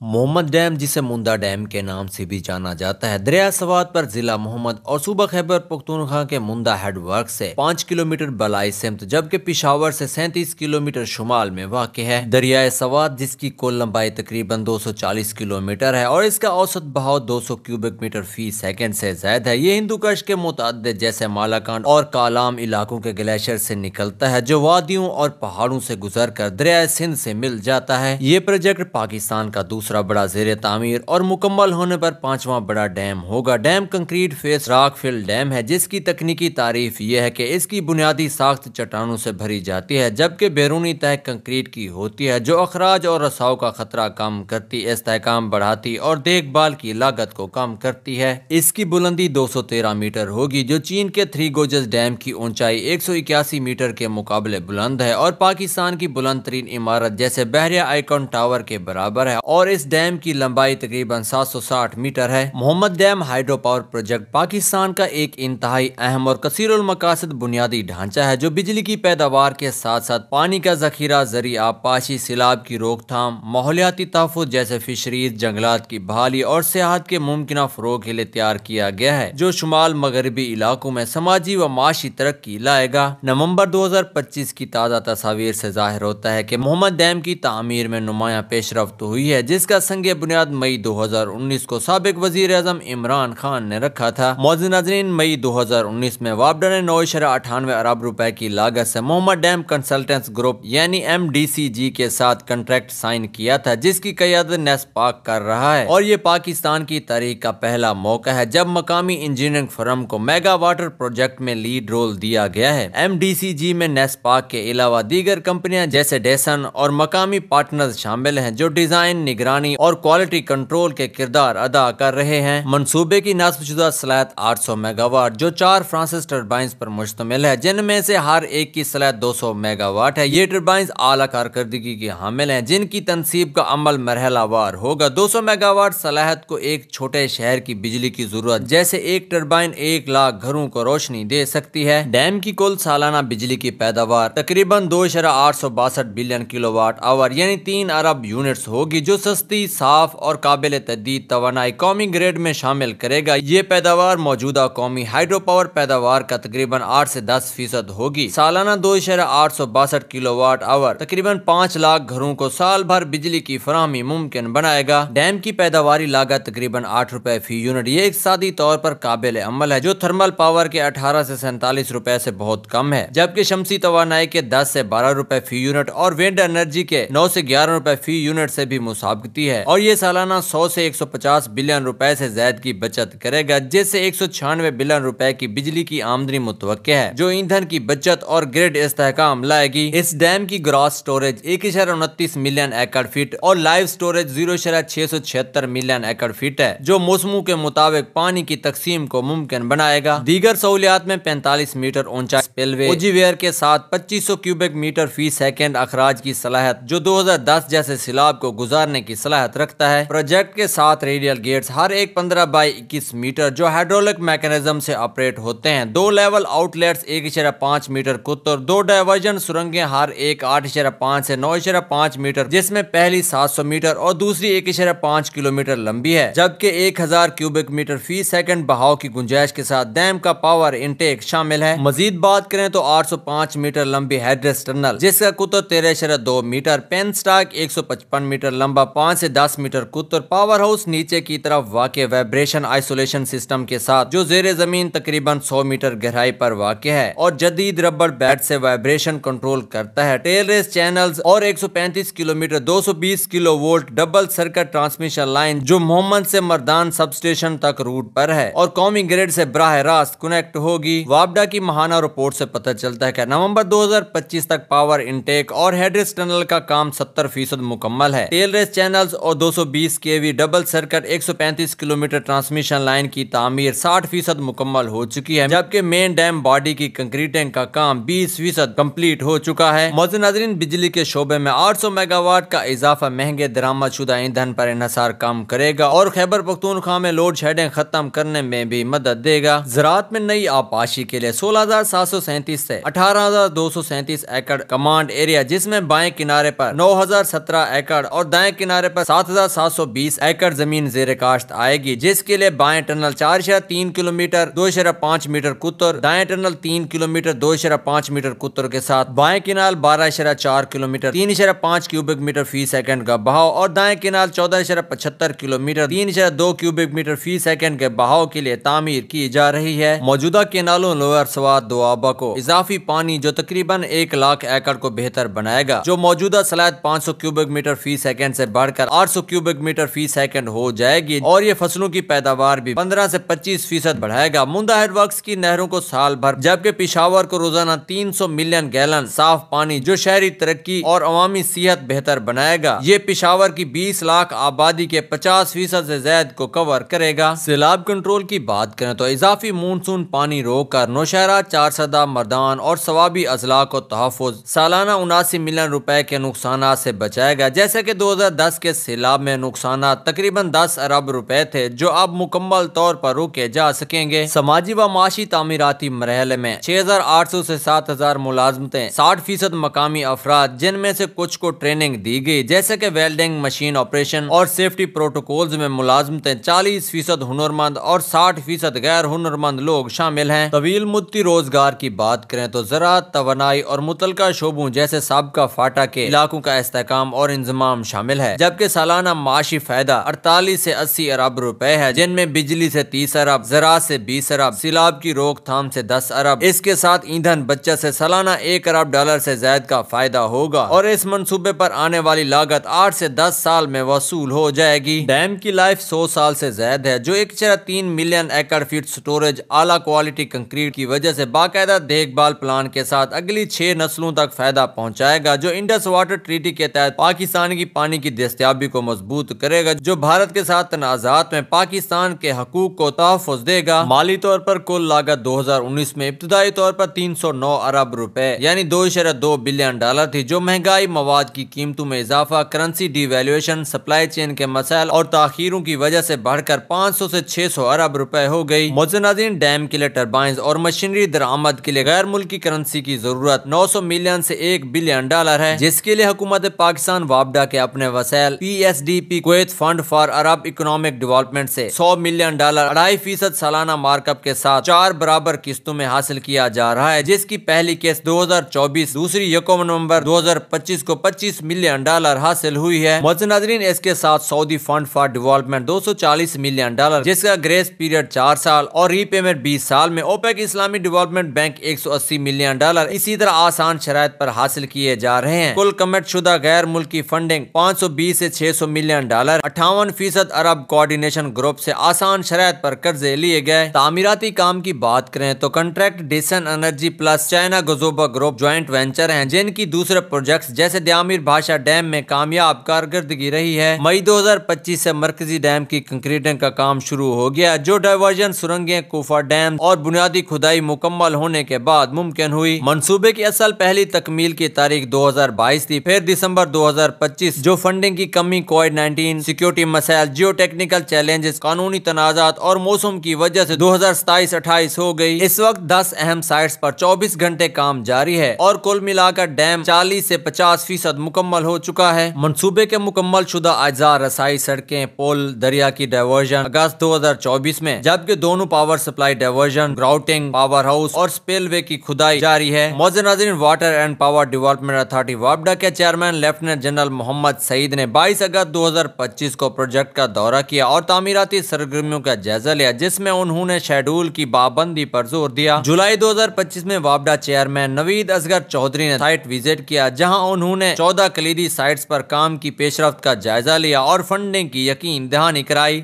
محمد dam, جسے مندہ dam کے نام سے بھی جانا جاتا ہے، دریا سوات پر ضلع محمد اور صوبہ خیبر پختونخوا کے مندہ ہیڈ ورک سے پانچ کلومیٹر بلائی سمت، جبکہ پشاور سے سینتیس کلومیٹر شمال میں واقع ہے۔ دریائے سوات، جس کی کل لمبائی تقریباً دو سو چالیس کلومیٹر ہے اور اس کا اوسط بہاؤ دو سو کیوبک میٹر فی سیکنڈ سے زائد ہے۔ یہ ہندو کش کے متعدد جیسے مالاکانڈ اور کالام علاقوں کے گلیشر سے نکلتا ہے، جو وادیوں اور پہاڑوں سے گزر کر دریائے سندھ سے مل جاتا ہے۔ یہ پروجیکٹ پاکستان کا دوسرا دوسرا بڑا زیر تعمیر اور مکمل ہونے پر پانچواں بڑا ڈیم ہوگا۔ Dam concrete face rock fill dam ہے، جس کی تکنیکی تعریف یہ ہے کہ اس کی بنیادی ساخت چٹانوں سے بھری جاتی ہے، جبکہ بیرونی تہ کنکریٹ کی ہوتی ہے، جو اخراج اور رساؤ کا خطرہ کم کرتی استحکام بڑھاتی اور دیکھ بھال کی لاگت کو کم کرتی ہے۔ اس کی بلندی دو سو تیرہ میٹر ہوگی، جو چین کے تھری گوجز ڈیم کی اونچائی ایک سو اکیاسی میٹر کے مقابلے بلند ہے اور پاکستان کی بلند ترین عمارت جیسے بحریہ آئیکن ٹاور کے برابر ہے۔ اور اس ڈیم کی لمبائی تقریباً سات سو ساٹھ میٹر ہے۔ Mohmand dam hydro power project Pakistan کا ایک انتہائی اہم اور کثیر المقاصد بنیادی ڈھانچہ ہے، جو بجلی کی پیداوار کے ساتھ ساتھ پانی کا ذخیرہ، ذریعہ پاشی سیلاب کی روک تھام، ماحولیاتی تحفظ جیسے فشریز جنگلات کی بحالی اور سیاحت کے ممکنہ فروغ کے لیے تیار کیا گیا ہے، جو شمال مغربی علاقوں میں سماجی و معاشی ترقی لائے گا۔ نومبر دو ہزار پچیس کی تازہ تصاویر سے ظاہر ہوتا ہے کہ محمد ڈیم کی تعمیر میں نمایاں پیش رفت ہوئی ہے، جس کا سنگ بنیاد مئی دو ہزار انیس کو سابق وزیر اعظم عمران خان نے رکھا تھا۔ موزن ناظرین، مئی دو ہزار انیس میں وابڈا نے نو شرح اٹھانوے ارب روپے کی لاگت سے محمد ڈیم کنسلٹنس گروپ یعنی ایم ڈی سی جی کے ساتھ کنٹریکٹ سائن کیا تھا، جس کی قیادت نیس پاک کر رہا ہے۔ اور یہ پاکستان کی تاریخ کا پہلا موقع ہے، جب مقامی انجینئرنگ فرم کو میگا واٹر پروجیکٹ میں لیڈ رول دیا گیا ہے۔ ایم ڈی سی جی میں نیس پاک کے علاوہ دیگر کمپنیاں جیسے ڈیسن اور مقامی پارٹنرز شامل ہیں، جو ڈیزائن نگران نگرانی اور کوالٹی کنٹرول کے کردار ادا کر رہے ہیں۔ منصوبے کی نصب شدہ صلاحیت آٹھ سو میگا واٹ جو چار فرانسس ٹربائنز پر مشتمل ہے، جن میں سے ہر ایک کی صلاحیت دو سو میگا واٹ ہے۔ یہ ٹربائنز اعلیٰ کارکردگی کی حامل ہیں، جن کی تنصیب کا عمل مرحلہ وار ہوگا۔ دو سو میگا واٹ صلاحیت کو ایک چھوٹے شہر کی بجلی کی ضرورت، جیسے ایک ٹربائن ایک لاکھ گھروں کو روشنی دے سکتی ہے۔ ڈیم کی کل سالانہ بجلی کی پیداوار تقریباً دو شرح آٹھ سو باسٹھ بلین کلو واٹ آور یعنی تین ارب یونٹس ہوگی، جو سستی صاف اور قابل تجدید توانائی قومی گریڈ میں شامل کرے گا۔ یہ پیداوار موجودہ قومی ہائیڈرو پاور پیداوار کا تقریباً آٹھ سے دس فیصد ہوگی۔ سالانہ دو اشارہ آٹھ سو باسٹھ کلو واٹ آور، تقریباً پانچ لاکھ گھروں کو سال بھر بجلی کی فراہمی ممکن بنائے گا۔ ڈیم کی پیداواری لاگت تقریباً آٹھ روپے فی یونٹ۔ یہ اقتصادی طور پر قابل عمل ہے، جو تھرمل پاور کے اٹھارہ سے سینتالیس روپے سے بہت کم ہے، جبکہ شمسی توانائی کے دس سے بارہ روپے فی یونٹ اور وینڈ انرجی کے نو سے گیارہ روپے فی یونٹ سے بھی مسابقتی ہے اور یہ سالانہ سو سے ایک سو پچاس بلین روپے سے زائد کی بچت کرے گا، جس سے ایک سو چھیانوے بلین روپے کی بجلی کی آمدنی متوقع ہے، جو ایندھن کی بچت اور گریڈ استحکام لائے گی۔ اس ڈیم کی گراس سٹوریج ایک اشارہ انتیس ملین ایکڑ فٹ اور لائیو سٹوریج زیرو اشارہ چھ سو چھتر ملین ایکڑ فٹ ہے، جو موسموں کے مطابق پانی کی تقسیم کو ممکن بنائے گا۔ دیگر سہولیات میں پینتالیس میٹر اونچا سپیلوے اوجی ویئر کے ساتھ پچیس سو کیوبک میٹر فی سیکنڈ اخراج کی صلاحیت، جو دو ہزار دس جیسے سیلاب کو گزارنے کی صلاحیت رکھتا ہے۔ پروجیکٹ کے ساتھ ریڈیل گیٹس ہر ایک پندرہ بائی اکیس میٹر جو ہائیڈرولک میکنزم سے آپریٹ ہوتے ہیں۔ دو لیول آؤٹ لیٹس، ایک اشارہ پانچ میٹر کتر، دو ڈائیورجن سرنگیں ہر ایک آٹھ اشارہ پانچ سے نو اشارہ پانچ میٹر، جس میں پہلی سات سو میٹر اور دوسری ایک اشارہ پانچ کلو میٹر لمبی ہے۔ جبکہ ایک ہزار کیوبک میٹر فی سیکنڈ بہاؤ کی گنجائش کے ساتھ ڈیم کا پاور انٹیک شامل ہے۔ مزید بات کریں تو آٹھ سو پانچ میٹر لمبی ہیڈریس ٹنل، جس کا کتر تیرہ اشارہ دو میٹر، پین سٹاک ایک سو پچپن میٹر لمبا پانچ سے دس میٹر کتر پاور ہاؤس نیچے کی طرف واقع وائبریشن آئسولیشن سسٹم کے ساتھ جو زیر زمین تقریباً سو میٹر گہرائی پر واقع ہے اور جدید ربڑ بیٹ سے وائبریشن کنٹرول کرتا ہے۔ ٹیل ریس چینلز اور ایک سو پینتیس کلو میٹر دو سو بیس kilovolt double circuit transmission line جو محمد سے مردان سب اسٹیشن تک روٹ پر ہے اور قومی گریڈ سے براہ راست کنیکٹ ہوگی۔ وابڈا کی ماہانہ رپورٹ سے پتہ چلتا ہے کہ نومبر دو ہزار پچیس تک پاور انٹیک اور ہیڈریس ٹنل کا کام ستر فیصد مکمل ہے۔ ٹیل ریس چینل چینلز اور دو سو بیس کے وی ڈبل سرکٹ ایک سو پینتیس کلومیٹر ٹرانسمیشن لائن کی تعمیر ساٹھ فیصد مکمل ہو چکی ہے۔ جبکہ مین ڈیم باڈی کی کنکریٹنگ کا کام بیس فیصد کمپلیٹ ہو چکا ہے۔ موزن ناظرین، بجلی کے شعبے میں آٹھ سو میگا واٹ کا اضافہ مہنگے درامد شدہ ایندھن پر انحصار کم کرے گا اور خیبر پختونخوا میں لوڈ شیڈنگ ختم کرنے میں بھی مدد دے گا۔ زراعت میں نئی آبپاشی کے لیے سولہ ہزار سات سو سینتیس سے اٹھارہ ہزار دو سو سینتیس ایکڑ کمانڈ ایریا، جس میں بائیں کنارے پر نو ہزار سترہ ایکڑ اور دائیں کنارے کنارے پر سات ہزار سات سو بیس ایکڑ زمین زیر کاشت آئے گی، جس کے لیے بائیں ٹنل چار اشارہ تین کلو میٹر دو اشارہ پانچ میٹر کتر، دائیں ٹنل تین کلو میٹر دو اشارہ پانچ میٹر کتر کے ساتھ، بائیں کنال بارہ اشارہ چار کلو میٹر تین اشارہ پانچ کیوبک میٹر فی سیکنڈ کا بہاؤ اور دائیں کنال چودہ اشارہ پچہتر کلو میٹر تین اشارہ دو کیوبک میٹر فی سیکنڈ کے بہاؤ کے لیے تعمیر کی جا رہی ہے۔ موجودہ کنالوں لوئر سوات دوابا کو اضافی پانی جو تقریباً ایک لاکھ ایکڑ کو بہتر بنائے گا، جو موجودہ سلاد پانچ سو کیوبک میٹر فی سیکنڈ سے بڑھ کر آٹھ سو کیوبک میٹر فی سیکنڈ ہو جائے گی اور یہ فصلوں کی پیداوار بھی پندرہ سے پچیس فیصد بڑھائے گا۔ مندہ ہیڈ ورکس کی نہروں کو سال بھر، جبکہ پشاور کو روزانہ تین سو ملین گیلن صاف پانی جو شہری ترقی اور عوامی صحت بہتر بنائے گا، یہ پشاور کی بیس لاکھ آبادی کے پچاس فیصد سے زائد کو کور کرے گا۔ سیلاب کنٹرول کی بات کریں تو اضافی مونسون پانی روک کر نوشہرہ چار سدہ مردان اور ثوابی اضلاع کو تحفظ، سالانہ اناسی ملین روپے کے نقصانات سے بچائے گا۔ جیسے کہ دو ہزار دس کے سیلاب میں نقصانات تقریباً دس ارب روپے تھے جو اب مکمل طور پر روکے جا سکیں گے۔ سماجی و معاشی تعمیراتی مرحلے میں چھ ہزار آٹھ سو سے سات ہزار ملازمتیں ساٹھ فیصد مقامی افراد جن میں سے کچھ کو ٹریننگ دی گئی، جیسے کہ ویلڈنگ مشین آپریشن اور سیفٹی پروٹوکولز میں ملازمتیں چالیس فیصد ہنرمند اور ساٹھ فیصد غیر ہنرمند لوگ شامل ہیں۔ طویل مدتی روزگار کی بات کریں تو زراعت، توانائی اور متعلقہ شعبوں جیسے سابقہ فاٹا کے علاقوں کا استحکام اور انضمام شامل ہے۔ جبکہ سالانہ معاشی فائدہ اڑتالیس سے اسی ارب روپے ہے، جن میں بجلی سے تیس ارب، زراعت سے بیس ارب، سیلاب کی روک تھام سے دس ارب۔ اس کے ساتھ ایندھن بچت سے سالانہ ایک ارب ڈالر سے زائد کا فائدہ ہوگا۔ اور اس منصوبے پر آنے والی لاگت آٹھ سے دس سال میں وصول ہو جائے گی۔ ڈیم کی لائف سو سال سے زائد ہے، جو ایک چرہ تین ملین ایکڑ فیٹ سٹوریج اعلیٰ کوالٹی کنکریٹ کی وجہ سے باقاعدہ دیکھ بھال پلان کے ساتھ اگلی چھ نسلوں تک فائدہ پہنچائے گا، جو انڈس واٹر ٹریٹی کے تحت پاکستان کی پانی کی دستیابی کو مضبوط کرے گا، جو بھارت کے ساتھ تنازعات میں پاکستان کے حقوق کو تحفظ دے گا۔ مالی طور پر کل لاگت دو ہزار انیس میں ابتدائی طور پر تین سو نو ارب روپے یعنی دو اشارہ دو بلین ڈالر تھی، جو مہنگائی مواد کی قیمتوں میں اضافہ، currency devaluation supply chain کے مسائل اور تاخیروں کی وجہ سے بڑھ کر پانچ سو سے چھ سو ارب روپے ہو گئی۔ متنازعین ڈیم کے لیے ٹربائنز اور مشینری درآمد کے لیے غیر ملکی کرنسی کی ضرورت نو سو ملین سے ایک بلین ڈالر ہے، جس کے لیے حکومت پاکستان وابڈا کے اپنے وسائل P S D P Kuwait fund for Arab economic development سے سو ملین ڈالر، اڑائی فیصد سالانہ مارک اپ کے ساتھ چار برابر قسطوں میں حاصل کیا جا رہا ہے، جس کی پہلی قسط دو ہزار چوبیس، دوسری یکم نومبر دو ہزار پچیس کو پچیس ملین ڈالر حاصل ہوئی ہے۔ ناظرین، اس کے ساتھ سعودی فنڈ فار ڈیولپمنٹ دو سو چالیس ملین ڈالر، جس کا گریس پیریڈ چار سال اور ری پیمنٹ بیس سال میں اوپیک اسلامی ڈیولپمنٹ بینک ایک سو اسی ملین ڈالر اسی طرح آسان شرائط پر حاصل کیے جا رہے ہیں۔ کل کمٹ شدہ غیر ملکی فنڈنگ پانچ سو بیس سے چھ سو ملین ڈالر، اٹھاون فیصد عرب کوارڈینیشن گروپ سے آسان شرائط پر قرضے لیے گئے۔ تعمیراتی کام کی بات کریں تو contract Descon energy plus China Gezhouba group joint venture ہیں، جن کی دوسرے پروجیکٹس جیسے دیامیر بھاشا ڈیم میں کامیاب کارکردگی رہی ہے۔ مئی دو ہزار پچیس سے مرکزی ڈیم کی کنکریٹنگ کا کام شروع ہو گیا، جو ڈائیورژن سرنگیں کوفا ڈیم اور بنیادی کھدائی مکمل ہونے کے بعد ممکن ہوئی۔ منصوبے کی اصل پہلی تکمیل کی تاریخ دو ہزار بائیس تھی، پھر دسمبر دو ہزار پچیس، جو فنڈنگ کی کمی کووڈ نائنٹین سیکیورٹی مسائل جیو ٹیکنیکل چیلنجز قانونی تنازعات اور موسم کی وجہ سے دو ہزار ستائیس اٹھائیس ہو گئی۔ اس وقت دس اہم سائٹس پر چوبیس گھنٹے کام جاری ہے اور کل ملا کر ڈیم چالیس سے پچاس فیصد مکمل ہو چکا ہے۔ منصوبے کے مکمل شدہ اجزاء رسائی سڑکیں پول دریا کی ڈائیورژن اگست دو ہزار چوبیس میں، جبکہ دونوں power supply diversion grouting power house اور سپیل وے کی کھدائی جاری ہے۔ موزن ناظرین water and power development authority وابڈا کے chairman lieutenant general Muhammad Saeed نے بائیس اگست دو ہزار پچیس کو پروجیکٹ کا دورہ کیا اور تعمیراتی سرگرمیوں کا جائزہ لیا، جس میں انہوں نے شیڈول کی پابندی پر زور دیا۔ جولائی دو ہزار پچیس میں وابڈا چیئرمین نوید ازگر چودھری نے سائٹ وزٹ کیا، جہاں انہوں نے چودہ کلیدی سائٹس پر کام کی پیش رفت کا جائزہ لیا اور فنڈنگ کی یقین دہانی کرائی۔